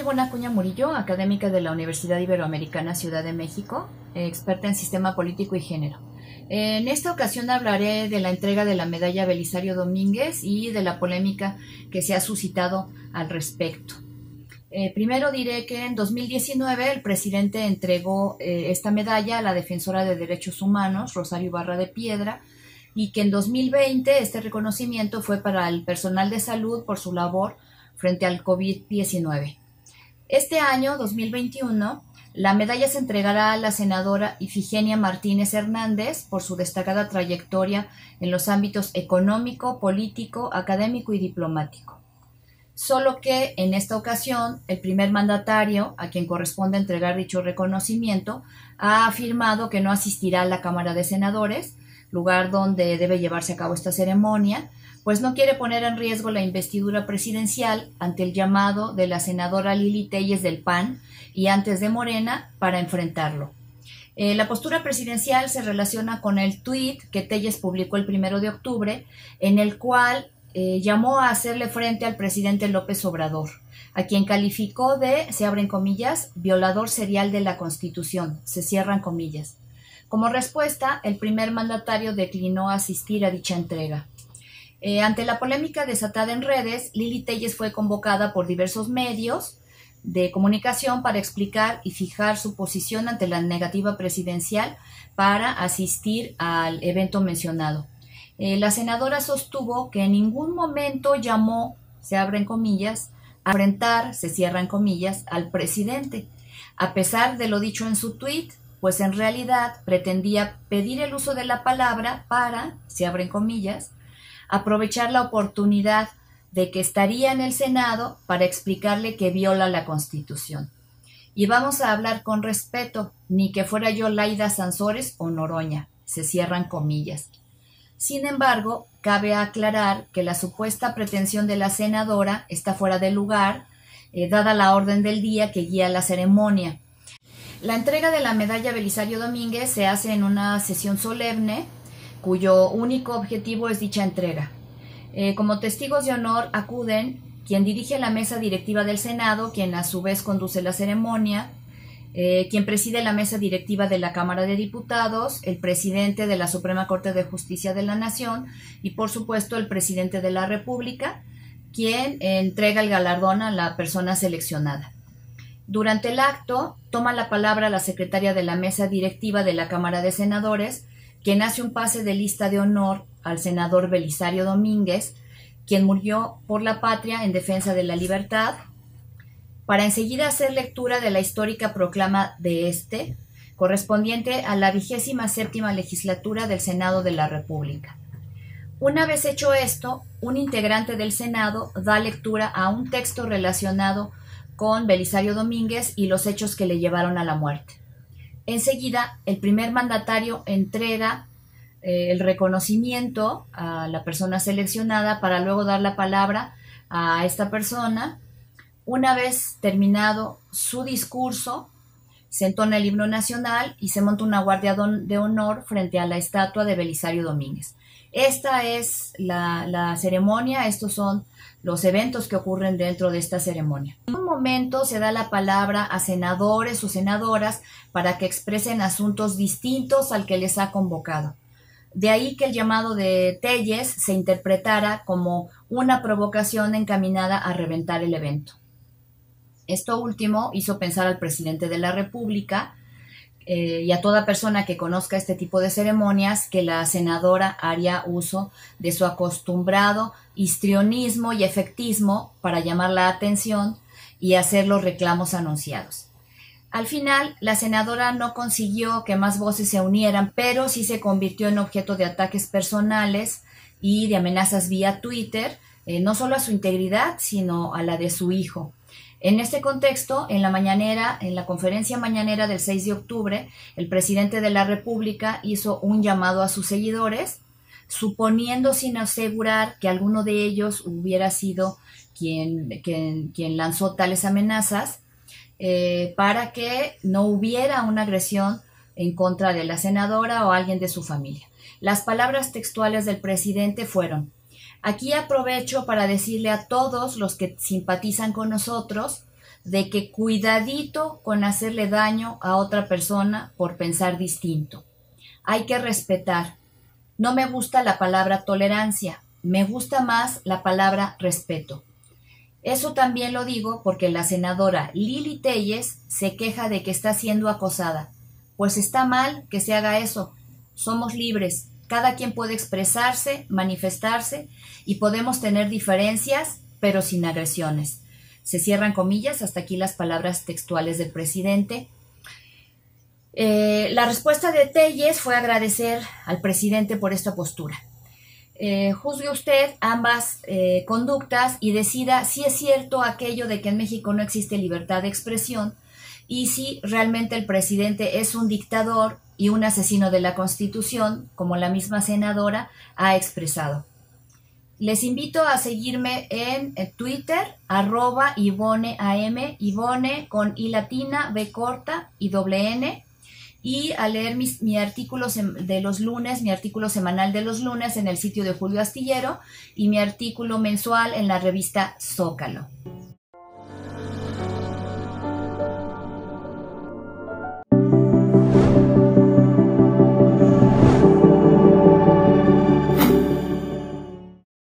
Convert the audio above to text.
Ivonne Acuña Murillo, académica de la Universidad Iberoamericana Ciudad de México, experta en sistema político y género. En esta ocasión hablaré de la entrega de la medalla Belisario Domínguez y de la polémica que se ha suscitado al respecto. Eh, primero diré que en 2019 el presidente entregó eh, esta medalla a la defensora de derechos humanos, Rosario Barra de Piedra, y que en 2020 este reconocimiento fue para el personal de salud por su labor frente al COVID-19. Este año, 2021, la medalla se entregará a la senadora Ifigenia Martínez Hernández por su destacada trayectoria en los ámbitos económico, político, académico y diplomático. Solo que en esta ocasión el primer mandatario, a quien corresponde entregar dicho reconocimiento, ha afirmado que no asistirá a la Cámara de Senadores, lugar donde debe llevarse a cabo esta ceremonia, pues no quiere poner en riesgo la investidura presidencial ante el llamado de la senadora Lili Telles del PAN y antes de Morena para enfrentarlo. Eh, la postura presidencial se relaciona con el tuit que Telles publicó el primero de octubre, en el cual eh, llamó a hacerle frente al presidente López Obrador, a quien calificó de, se abren comillas, violador serial de la Constitución, se cierran comillas. Como respuesta, el primer mandatario declinó asistir a dicha entrega. Eh, ante la polémica desatada en redes, Lili Telles fue convocada por diversos medios de comunicación para explicar y fijar su posición ante la negativa presidencial para asistir al evento mencionado. Eh, la senadora sostuvo que en ningún momento llamó, se abren comillas, a enfrentar, se cierran comillas, al presidente, a pesar de lo dicho en su tuit, pues en realidad pretendía pedir el uso de la palabra para, se abren comillas, aprovechar la oportunidad de que estaría en el Senado para explicarle que viola la Constitución. Y vamos a hablar con respeto, ni que fuera yo Laida Sansores o Noroña, se cierran comillas. Sin embargo, cabe aclarar que la supuesta pretensión de la senadora está fuera de lugar, eh, dada la orden del día que guía la ceremonia. La entrega de la medalla Belisario Domínguez se hace en una sesión solemne cuyo único objetivo es dicha entrega. Eh, como testigos de honor acuden quien dirige la mesa directiva del Senado, quien a su vez conduce la ceremonia, eh, quien preside la mesa directiva de la Cámara de Diputados, el presidente de la Suprema Corte de Justicia de la Nación y por supuesto el presidente de la República, quien entrega el galardón a la persona seleccionada. Durante el acto toma la palabra la secretaria de la mesa directiva de la Cámara de Senadores, quien hace un pase de lista de honor al senador Belisario Domínguez, quien murió por la patria en defensa de la libertad, para enseguida hacer lectura de la histórica proclama de este, correspondiente a la vigésima séptima legislatura del Senado de la República. Una vez hecho esto, un integrante del Senado da lectura a un texto relacionado con Belisario Domínguez y los hechos que le llevaron a la muerte. Enseguida, el primer mandatario entrega eh, el reconocimiento a la persona seleccionada para luego dar la palabra a esta persona. Una vez terminado su discurso, se entona el himno nacional y se monta una guardia de honor frente a la estatua de Belisario Domínguez. Esta es la, ceremonia, estos son los eventos que ocurren dentro de esta ceremonia. En un momento se da la palabra a senadores o senadoras para que expresen asuntos distintos al que les ha convocado. De ahí que el llamado de Telles se interpretara como una provocación encaminada a reventar el evento. Esto último hizo pensar al presidente de la República eh, y a toda persona que conozca este tipo de ceremonias que la senadora haría uso de su acostumbrado histrionismo y efectismo para llamar la atención y hacer los reclamos anunciados. Al final, la senadora no consiguió que más voces se unieran, pero sí se convirtió en objeto de ataques personales y de amenazas vía Twitter, eh, no solo a su integridad, sino a la de su hijo. En este contexto, en la mañanera, en la conferencia mañanera del 6 de octubre, el presidente de la República hizo un llamado a sus seguidores, suponiendo sin asegurar que alguno de ellos hubiera sido quien, quien, lanzó tales amenazas, eh, para que no hubiera una agresión en contra de la senadora o alguien de su familia. Las palabras textuales del presidente fueron, Aquí aprovecho para decirle a todos los que simpatizan con nosotros, de que cuidadito con hacerle daño a otra persona por pensar distinto. Hay que respetar. No me gusta la palabra tolerancia, me gusta más la palabra respeto. Eso también lo digo porque la senadora Lili Telles se queja de que está siendo acosada. Pues está mal que se haga eso. Somos libres. Cada quien puede expresarse, manifestarse y podemos tener diferencias, pero sin agresiones. Se cierran comillas, hasta aquí las palabras textuales del presidente. Eh, la respuesta de Telles fue agradecer al presidente por esta postura. Eh, juzgue usted ambas eh, conductas y decida si es cierto aquello de que en México no existe libertad de expresión y si realmente el presidente es un dictador y un asesino de la Constitución, como la misma senadora ha expresado. Les invito a seguirme en Twitter, arroba Ivone AM, Ivone con I latina, B corta y doble N y a leer mi artículo de los lunes, mi artículo semanal de los lunes en el sitio de Julio Astillero y mi artículo mensual en la revista Zócalo.